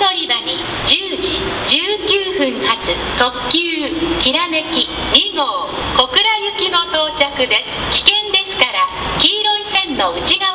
乗り場に10時19分発特急きらめき2号小倉行きの到着です。危険ですから黄色い線の内側